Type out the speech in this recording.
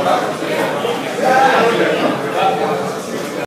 Obrigado.